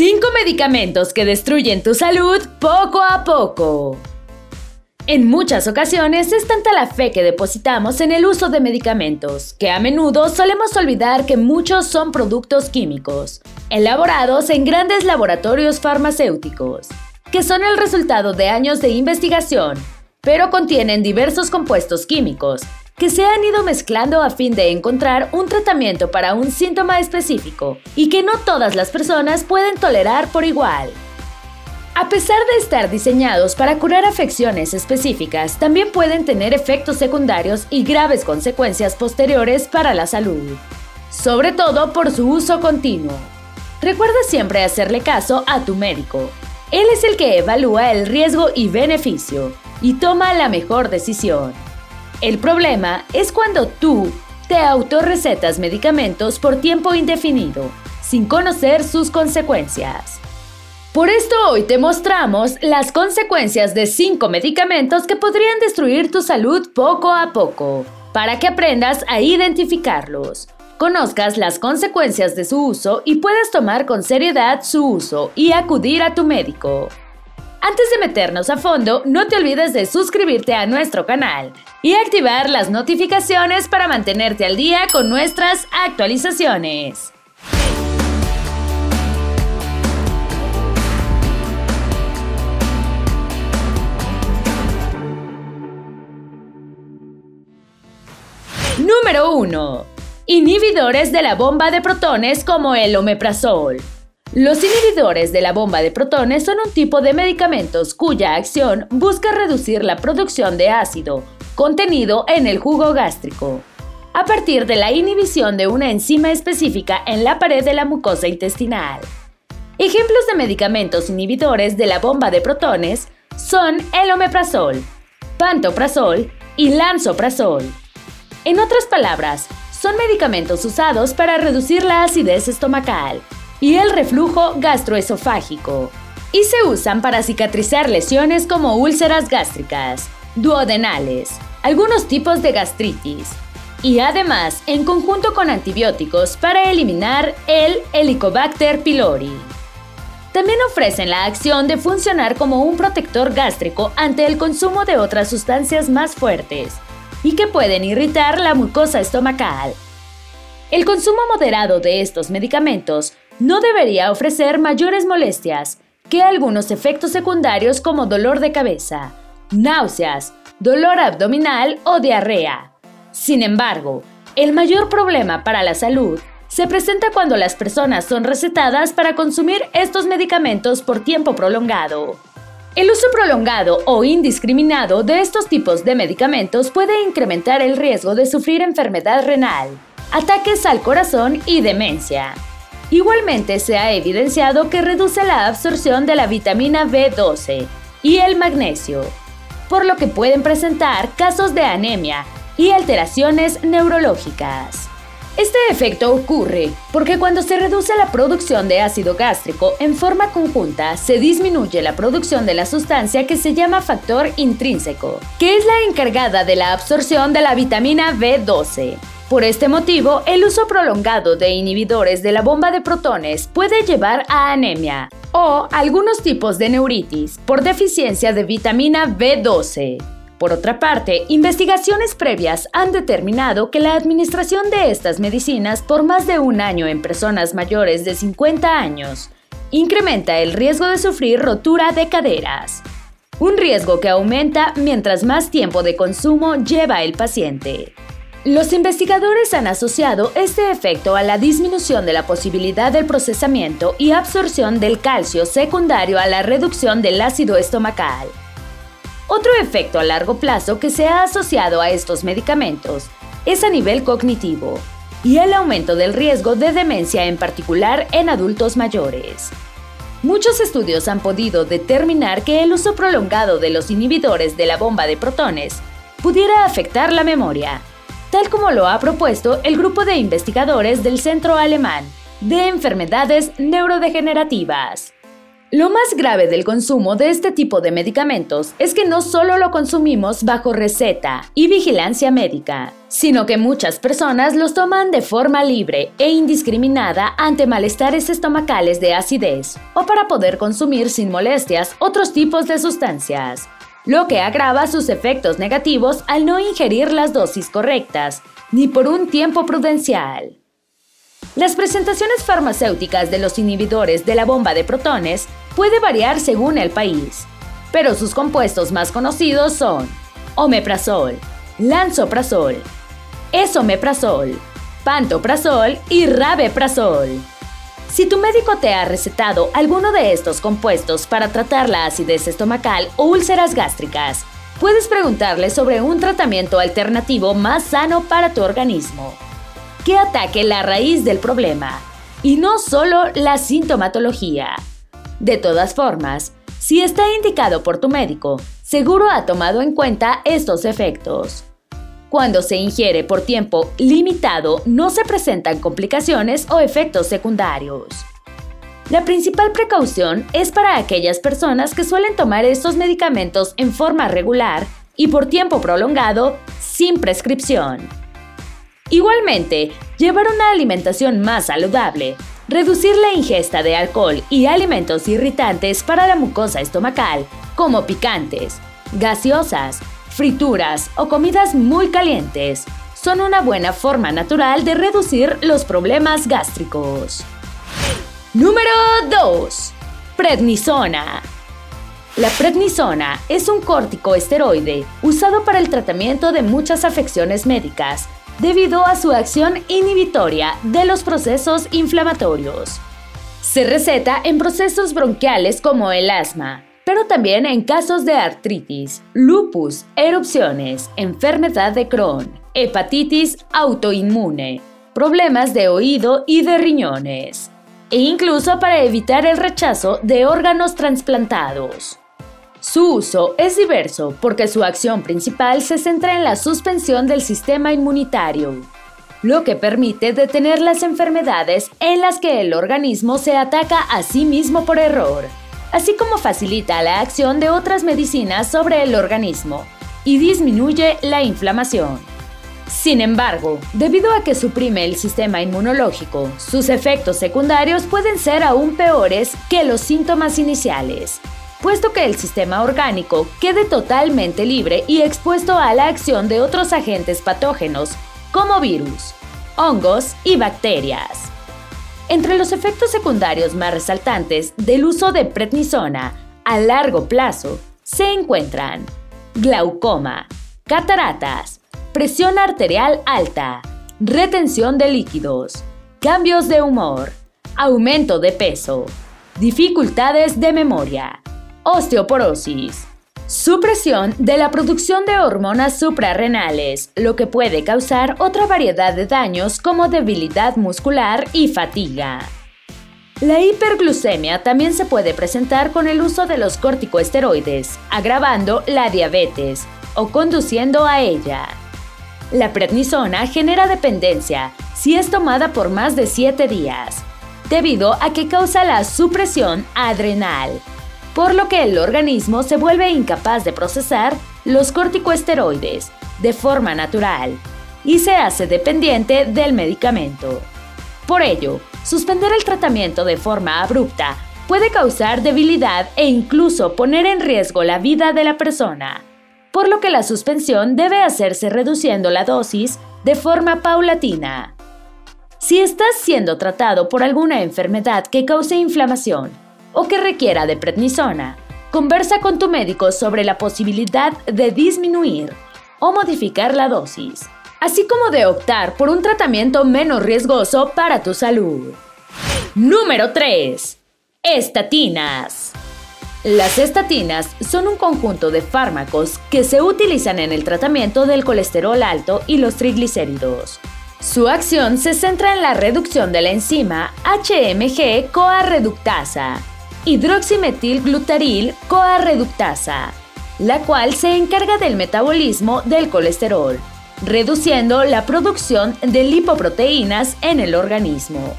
5 medicamentos que destruyen tu salud poco a poco. En muchas ocasiones es tanta la fe que depositamos en el uso de medicamentos, que a menudo solemos olvidar que muchos son productos químicos, elaborados en grandes laboratorios farmacéuticos, que son el resultado de años de investigación, pero contienen diversos compuestos químicos que se han ido mezclando a fin de encontrar un tratamiento para un síntoma específico y que no todas las personas pueden tolerar por igual. A pesar de estar diseñados para curar afecciones específicas, también pueden tener efectos secundarios y graves consecuencias posteriores para la salud, sobre todo por su uso continuo. Recuerda siempre hacerle caso a tu médico. Él es el que evalúa el riesgo y beneficio y toma la mejor decisión. El problema es cuando tú te autorrecetas medicamentos por tiempo indefinido, sin conocer sus consecuencias. Por esto hoy te mostramos las consecuencias de 5 medicamentos que podrían destruir tu salud poco a poco, para que aprendas a identificarlos, conozcas las consecuencias de su uso y puedas tomar con seriedad su uso y acudir a tu médico. Antes de meternos a fondo, no te olvides de suscribirte a nuestro canal y activar las notificaciones para mantenerte al día con nuestras actualizaciones. Número 1. Inhibidores de la bomba de protones como el omeprazol. Los inhibidores de la bomba de protones son un tipo de medicamentos cuya acción busca reducir la producción de ácido contenido en el jugo gástrico, a partir de la inhibición de una enzima específica en la pared de la mucosa intestinal. Ejemplos de medicamentos inhibidores de la bomba de protones son el omeprazol, pantoprazol y lansoprazol. En otras palabras, son medicamentos usados para reducir la acidez estomacal, y el reflujo gastroesofágico, y se usan para cicatrizar lesiones como úlceras gástricas, duodenales, algunos tipos de gastritis, y además en conjunto con antibióticos para eliminar el Helicobacter pylori. También ofrecen la acción de funcionar como un protector gástrico ante el consumo de otras sustancias más fuertes y que pueden irritar la mucosa estomacal. El consumo moderado de estos medicamentos no debería ofrecer mayores molestias que algunos efectos secundarios como dolor de cabeza, náuseas, dolor abdominal o diarrea. Sin embargo, el mayor problema para la salud se presenta cuando las personas son recetadas para consumir estos medicamentos por tiempo prolongado. El uso prolongado o indiscriminado de estos tipos de medicamentos puede incrementar el riesgo de sufrir enfermedad renal, ataques al corazón y demencia. Igualmente se ha evidenciado que reduce la absorción de la vitamina B12 y el magnesio, por lo que pueden presentar casos de anemia y alteraciones neurológicas. Este efecto ocurre porque cuando se reduce la producción de ácido gástrico en forma conjunta, se disminuye la producción de la sustancia que se llama factor intrínseco, que es la encargada de la absorción de la vitamina B12. Por este motivo, el uso prolongado de inhibidores de la bomba de protones puede llevar a anemia o algunos tipos de neuritis por deficiencia de vitamina B12. Por otra parte, investigaciones previas han determinado que la administración de estas medicinas por más de un año en personas mayores de 50 años incrementa el riesgo de sufrir rotura de caderas, un riesgo que aumenta mientras más tiempo de consumo lleva el paciente. Los investigadores han asociado este efecto a la disminución de la posibilidad del procesamiento y absorción del calcio secundario a la reducción del ácido estomacal. Otro efecto a largo plazo que se ha asociado a estos medicamentos es a nivel cognitivo y el aumento del riesgo de demencia en particular en adultos mayores. Muchos estudios han podido determinar que el uso prolongado de los inhibidores de la bomba de protones pudiera afectar la memoria, tal como lo ha propuesto el grupo de investigadores del Centro Alemán de Enfermedades Neurodegenerativas. Lo más grave del consumo de este tipo de medicamentos es que no solo lo consumimos bajo receta y vigilancia médica, sino que muchas personas los toman de forma libre e indiscriminada ante malestares estomacales de acidez o para poder consumir sin molestias otros tipos de sustancias, lo que agrava sus efectos negativos al no ingerir las dosis correctas, ni por un tiempo prudencial. Las presentaciones farmacéuticas de los inhibidores de la bomba de protones puede variar según el país, pero sus compuestos más conocidos son omeprazol, lansoprazol, esomeprazol, pantoprazol y rabeprazol. Si tu médico te ha recetado alguno de estos compuestos para tratar la acidez estomacal o úlceras gástricas, puedes preguntarle sobre un tratamiento alternativo más sano para tu organismo que ataque la raíz del problema y no solo la sintomatología. De todas formas, si está indicado por tu médico, seguro ha tomado en cuenta estos efectos. Cuando se ingiere por tiempo limitado, no se presentan complicaciones o efectos secundarios. La principal precaución es para aquellas personas que suelen tomar estos medicamentos en forma regular y por tiempo prolongado sin prescripción. Igualmente, llevar una alimentación más saludable, reducir la ingesta de alcohol y alimentos irritantes para la mucosa estomacal, como picantes, gaseosas, frituras o comidas muy calientes, son una buena forma natural de reducir los problemas gástricos. Número 2. Prednisona. La prednisona es un corticoesteroide usado para el tratamiento de muchas afecciones médicas, debido a su acción inhibitoria de los procesos inflamatorios. Se receta en procesos bronquiales como el asma, pero también en casos de artritis, lupus, erupciones, enfermedad de Crohn, hepatitis autoinmune, problemas de oído y de riñones, e incluso para evitar el rechazo de órganos trasplantados. Su uso es diverso porque su acción principal se centra en la suspensión del sistema inmunitario, lo que permite detener las enfermedades en las que el organismo se ataca a sí mismo por error, así como facilita la acción de otras medicinas sobre el organismo y disminuye la inflamación. Sin embargo, debido a que suprime el sistema inmunológico, sus efectos secundarios pueden ser aún peores que los síntomas iniciales, puesto que el sistema orgánico quede totalmente libre y expuesto a la acción de otros agentes patógenos, como virus, hongos y bacterias. Entre los efectos secundarios más resaltantes del uso de prednisona a largo plazo se encuentran glaucoma, cataratas, presión arterial alta, retención de líquidos, cambios de humor, aumento de peso, dificultades de memoria, Osteoporosis. Supresión de la producción de hormonas suprarrenales, lo que puede causar otra variedad de daños como debilidad muscular y fatiga. La hiperglucemia también se puede presentar con el uso de los corticoesteroides, agravando la diabetes o conduciendo a ella. La prednisona genera dependencia si es tomada por más de 7 días, debido a que causa la supresión adrenal, por lo que el organismo se vuelve incapaz de procesar los corticoesteroides de forma natural y se hace dependiente del medicamento. Por ello, suspender el tratamiento de forma abrupta puede causar debilidad e incluso poner en riesgo la vida de la persona, por lo que la suspensión debe hacerse reduciendo la dosis de forma paulatina. Si estás siendo tratado por alguna enfermedad que cause inflamación, o que requiera de prednisona, conversa con tu médico sobre la posibilidad de disminuir o modificar la dosis, así como de optar por un tratamiento menos riesgoso para tu salud. Número 3. Estatinas. Las estatinas son un conjunto de fármacos que se utilizan en el tratamiento del colesterol alto y los triglicéridos. Su acción se centra en la reducción de la enzima HMG-CoA reductasa, hidroximetilglutaril CoA reductasa, la cual se encarga del metabolismo del colesterol, reduciendo la producción de lipoproteínas en el organismo.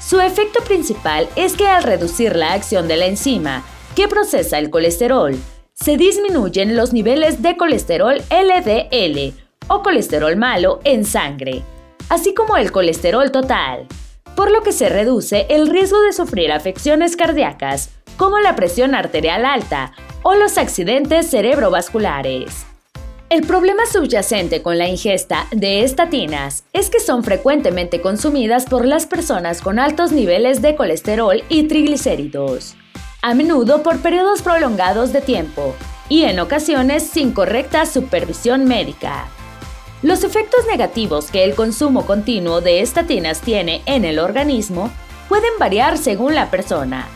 Su efecto principal es que al reducir la acción de la enzima que procesa el colesterol, se disminuyen los niveles de colesterol LDL o colesterol malo en sangre, así como el colesterol total, por lo que se reduce el riesgo de sufrir afecciones cardíacas como la presión arterial alta o los accidentes cerebrovasculares. El problema subyacente con la ingesta de estatinas es que son frecuentemente consumidas por las personas con altos niveles de colesterol y triglicéridos, a menudo por periodos prolongados de tiempo y en ocasiones sin correcta supervisión médica. Los efectos negativos que el consumo continuo de estatinas tiene en el organismo pueden variar según la persona.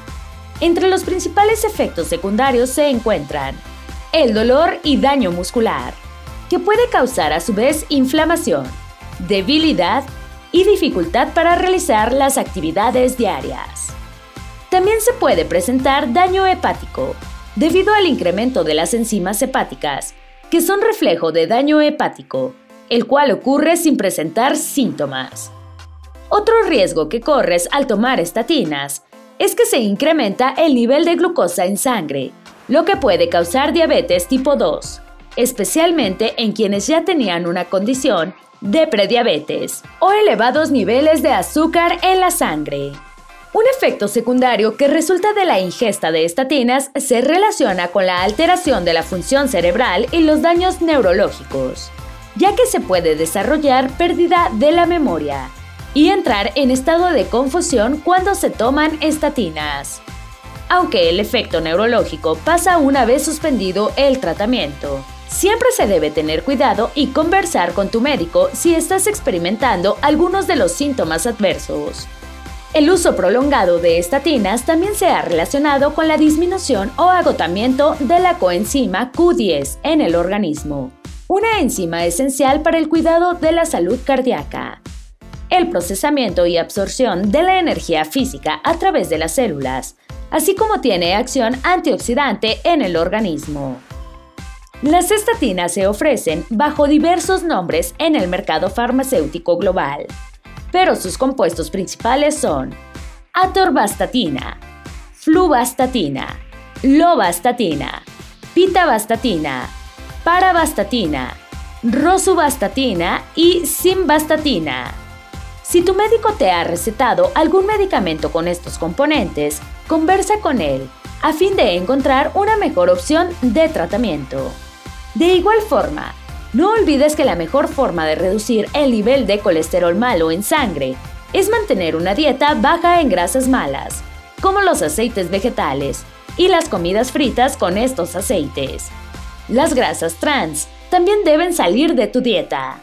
Entre los principales efectos secundarios se encuentran el dolor y daño muscular, que puede causar a su vez inflamación, debilidad y dificultad para realizar las actividades diarias. También se puede presentar daño hepático, debido al incremento de las enzimas hepáticas, que son reflejo de daño hepático, el cual ocurre sin presentar síntomas. Otro riesgo que corres al tomar estatinas es que se incrementa el nivel de glucosa en sangre, lo que puede causar diabetes tipo 2, especialmente en quienes ya tenían una condición de prediabetes o elevados niveles de azúcar en la sangre. Un efecto secundario que resulta de la ingesta de estatinas se relaciona con la alteración de la función cerebral y los daños neurológicos, ya que se puede desarrollar pérdida de la memoria y entrar en estado de confusión cuando se toman estatinas. Aunque el efecto neurológico pasa una vez suspendido el tratamiento. Siempre se debe tener cuidado y conversar con tu médico si estás experimentando algunos de los síntomas adversos. El uso prolongado de estatinas también se ha relacionado con la disminución o agotamiento de la coenzima Q10 en el organismo, una enzima esencial para el cuidado de la salud cardíaca. El procesamiento y absorción de la energía física a través de las células, así como tiene acción antioxidante en el organismo. Las estatinas se ofrecen bajo diversos nombres en el mercado farmacéutico global, pero sus compuestos principales son atorvastatina, fluvastatina, lovastatina, pitavastatina, paravastatina, rosuvastatina y simvastatina. Si tu médico te ha recetado algún medicamento con estos componentes, conversa con él a fin de encontrar una mejor opción de tratamiento. De igual forma, no olvides que la mejor forma de reducir el nivel de colesterol malo en sangre es mantener una dieta baja en grasas malas, como los aceites vegetales y las comidas fritas con estos aceites. Las grasas trans también deben salir de tu dieta.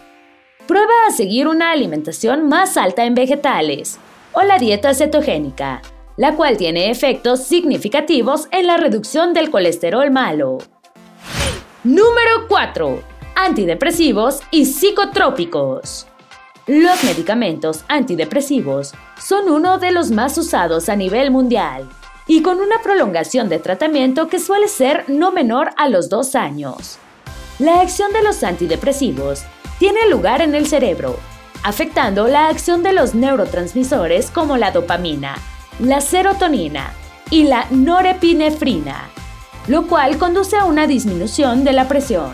Prueba a seguir una alimentación más alta en vegetales o la dieta cetogénica, la cual tiene efectos significativos en la reducción del colesterol malo. Número 4. Antidepresivos y psicotrópicos. Los medicamentos antidepresivos son uno de los más usados a nivel mundial y con una prolongación de tratamiento que suele ser no menor a los dos años. La acción de los antidepresivos tiene lugar en el cerebro, afectando la acción de los neurotransmisores como la dopamina, la serotonina y la norepinefrina lo cual conduce a una disminución de la presión.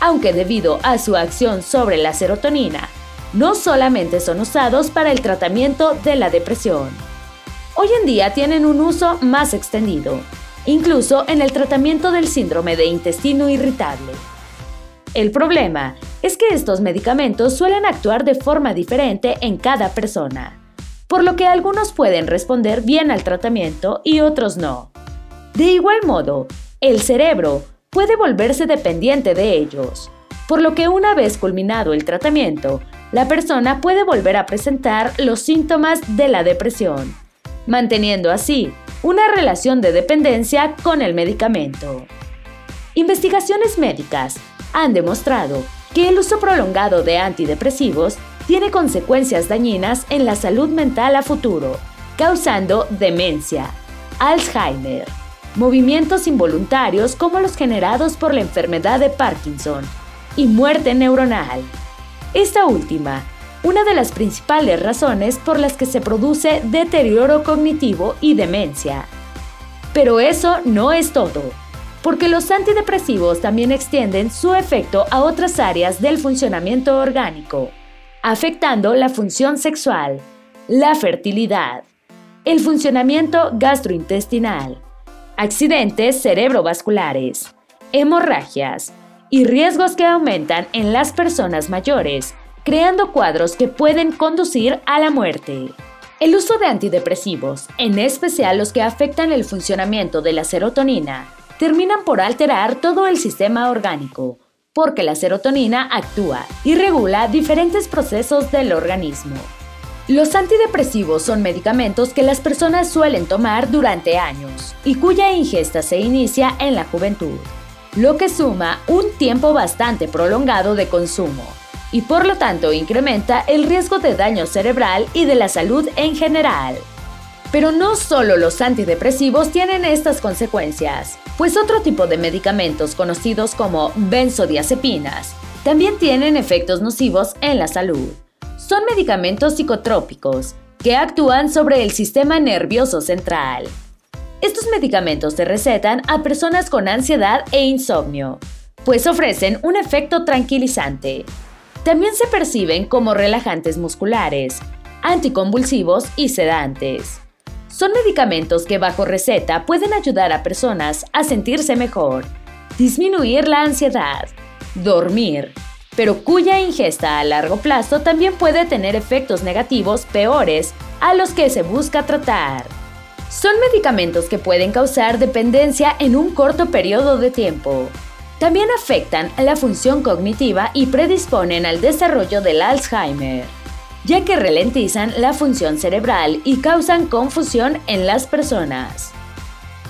Aunque debido a su acción sobre la serotonina, no solamente son usados para el tratamiento de la depresión. Hoy en día tienen un uso más extendido, incluso en el tratamiento del síndrome de intestino irritable. El problema es que estos medicamentos suelen actuar de forma diferente en cada persona, por lo que algunos pueden responder bien al tratamiento y otros no. De igual modo, el cerebro puede volverse dependiente de ellos, por lo que una vez culminado el tratamiento, la persona puede volver a presentar los síntomas de la depresión, manteniendo así una relación de dependencia con el medicamento. Investigaciones médicas han demostrado que el uso prolongado de antidepresivos tiene consecuencias dañinas en la salud mental a futuro, causando demencia, Alzheimer, movimientos involuntarios como los generados por la enfermedad de Parkinson y muerte neuronal. Esta última una de las principales razones por las que se produce deterioro cognitivo y demencia. Pero eso no es todo, porque los antidepresivos también extienden su efecto a otras áreas del funcionamiento orgánico, afectando la función sexual, la fertilidad, el funcionamiento gastrointestinal, accidentes cerebrovasculares, hemorragias y riesgos que aumentan en las personas mayores, creando cuadros que pueden conducir a la muerte. El uso de antidepresivos, en especial los que afectan el funcionamiento de la serotonina, terminan por alterar todo el sistema orgánico, porque la serotonina actúa y regula diferentes procesos del organismo. Los antidepresivos son medicamentos que las personas suelen tomar durante años y cuya ingesta se inicia en la juventud, lo que suma un tiempo bastante prolongado de consumo y por lo tanto incrementa el riesgo de daño cerebral y de la salud en general. Pero no solo los antidepresivos tienen estas consecuencias, pues otro tipo de medicamentos conocidos como benzodiazepinas también tienen efectos nocivos en la salud. Son medicamentos psicotrópicos que actúan sobre el sistema nervioso central. Estos medicamentos se recetan a personas con ansiedad e insomnio, pues ofrecen un efecto tranquilizante, también se perciben como relajantes musculares, anticonvulsivos y sedantes. Son medicamentos que bajo receta pueden ayudar a personas a sentirse mejor, disminuir la ansiedad, dormir, pero cuya ingesta a largo plazo también puede tener efectos negativos peores a los que se busca tratar. Son medicamentos que pueden causar dependencia en un corto periodo de tiempo, también afectan la función cognitiva y predisponen al desarrollo del Alzheimer, ya que ralentizan la función cerebral y causan confusión en las personas.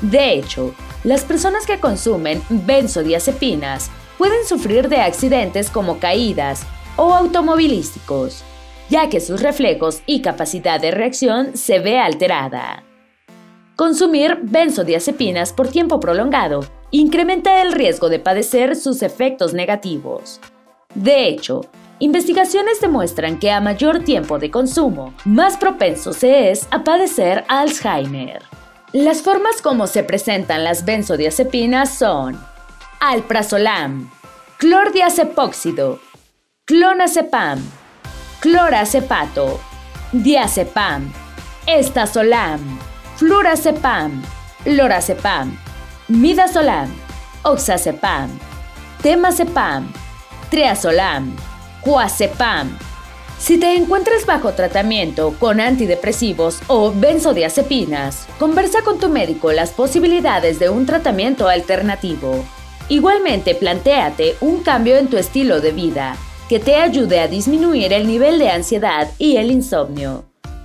De hecho, las personas que consumen benzodiazepinas pueden sufrir de accidentes como caídas o automovilísticos, ya que sus reflejos y capacidad de reacción se ve alterada. Consumir benzodiazepinas por tiempo prolongado incrementa el riesgo de padecer sus efectos negativos. De hecho, investigaciones demuestran que a mayor tiempo de consumo, más propenso se es a padecer Alzheimer. Las formas como se presentan las benzodiazepinas son alprazolam, clordiazepóxido, clonazepam, clorazepato, diazepam, estazolam, flurazepam, lorazepam, midazolam, oxazepam, temazepam, triazolam, cuazepam. Si te encuentras bajo tratamiento con antidepresivos o benzodiazepinas, conversa con tu médico las posibilidades de un tratamiento alternativo. Igualmente, plantéate un cambio en tu estilo de vida que te ayude a disminuir el nivel de ansiedad y el insomnio.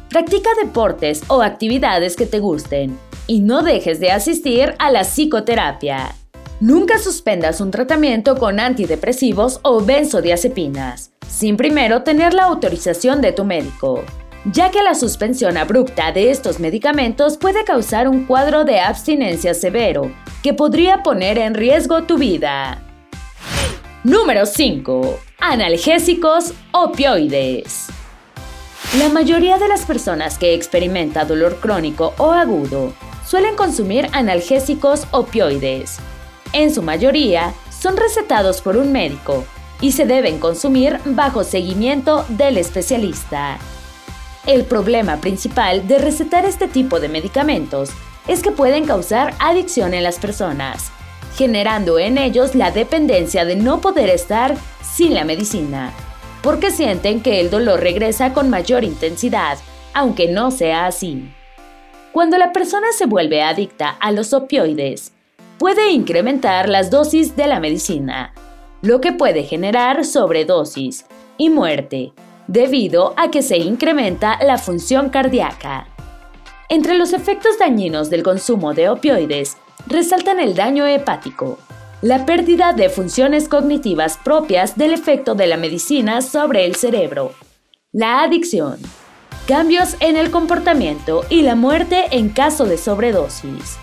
Practica deportes o actividades que te gusten y no dejes de asistir a la psicoterapia. Nunca suspendas un tratamiento con antidepresivos o benzodiazepinas, sin primero tener la autorización de tu médico, ya que la suspensión abrupta de estos medicamentos puede causar un cuadro de abstinencia severo que podría poner en riesgo tu vida. Número 5. Analgésicos opioides. La mayoría de las personas que experimenta dolor crónico o agudo suelen consumir analgésicos opioides. En su mayoría, son recetados por un médico y se deben consumir bajo seguimiento del especialista. El problema principal de recetar este tipo de medicamentos es que pueden causar adicción en las personas, generando en ellos la dependencia de no poder estar sin la medicina, porque sienten que el dolor regresa con mayor intensidad, aunque no sea así. Cuando la persona se vuelve adicta a los opioides, puede incrementar las dosis de la medicina, lo que puede generar sobredosis y muerte, debido a que se incrementa la función cardíaca. Entre los efectos dañinos del consumo de opioides resaltan el daño hepático, la pérdida de funciones cognitivas propias del efecto de la medicina sobre el cerebro, la adicción, cambios en el comportamiento y la muerte en caso de sobredosis.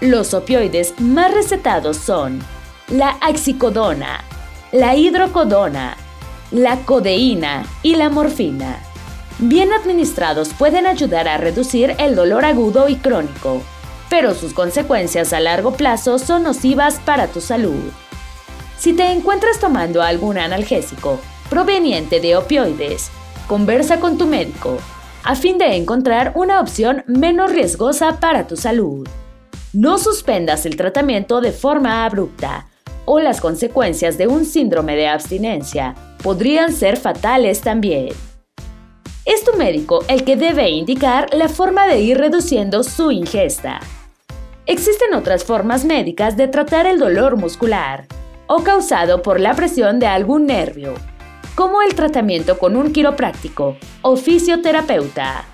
Los opioides más recetados son la axicodona, la hidrocodona, la codeína y la morfina. Bien administrados pueden ayudar a reducir el dolor agudo y crónico, pero sus consecuencias a largo plazo son nocivas para tu salud. Si te encuentras tomando algún analgésico proveniente de opioides, conversa con tu médico a fin de encontrar una opción menos riesgosa para tu salud. No suspendas el tratamiento de forma abrupta o las consecuencias de un síndrome de abstinencia podrían ser fatales también. Es tu médico el que debe indicar la forma de ir reduciendo su ingesta. Existen otras formas médicas de tratar el dolor muscular o causado por la presión de algún nervio, como el tratamiento con un quiropráctico o fisioterapeuta.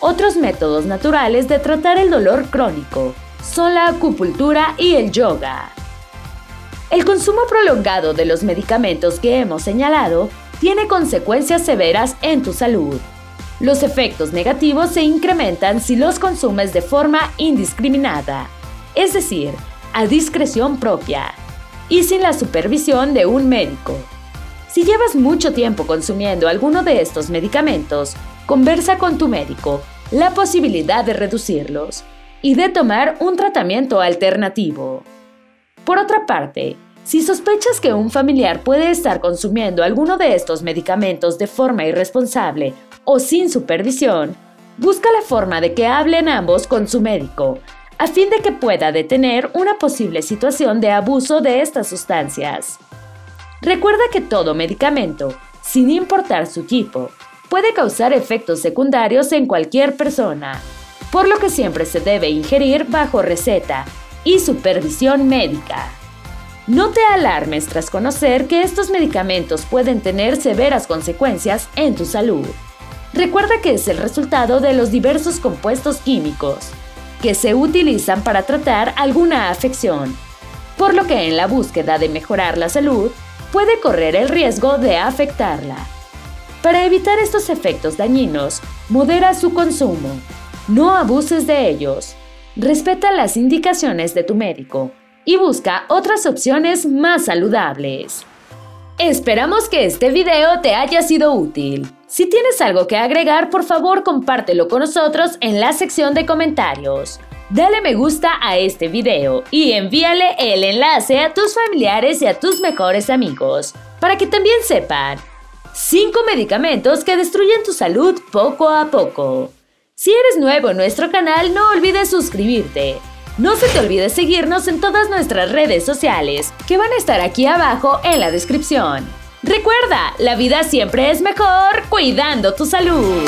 Otros métodos naturales de tratar el dolor crónico son la acupuntura y el yoga. El consumo prolongado de los medicamentos que hemos señalado tiene consecuencias severas en tu salud. Los efectos negativos se incrementan si los consumes de forma indiscriminada, es decir, a discreción propia, y sin la supervisión de un médico. Si llevas mucho tiempo consumiendo alguno de estos medicamentos, conversa con tu médico la posibilidad de reducirlos y de tomar un tratamiento alternativo. Por otra parte, si sospechas que un familiar puede estar consumiendo alguno de estos medicamentos de forma irresponsable o sin supervisión, busca la forma de que hablen ambos con su médico, a fin de que pueda detener una posible situación de abuso de estas sustancias. Recuerda que todo medicamento, sin importar su tipo, puede causar efectos secundarios en cualquier persona, por lo que siempre se debe ingerir bajo receta y supervisión médica. No te alarmes tras conocer que estos medicamentos pueden tener severas consecuencias en tu salud. Recuerda que es el resultado de los diversos compuestos químicos que se utilizan para tratar alguna afección, por lo que en la búsqueda de mejorar la salud puede correr el riesgo de afectarla. Para evitar estos efectos dañinos, modera su consumo no abuses de ellos. Respeta las indicaciones de tu médico y busca otras opciones más saludables. Esperamos que este video te haya sido útil. Si tienes algo que agregar, por favor compártelo con nosotros en la sección de comentarios. Dale me gusta a este video y envíale el enlace a tus familiares y a tus mejores amigos, para que también sepan 5 medicamentos que destruyen tu salud poco a poco. Si eres nuevo en nuestro canal, no olvides suscribirte. No se te olvide seguirnos en todas nuestras redes sociales, que van a estar aquí abajo en la descripción. Recuerda, la vida siempre es mejor cuidando tu salud.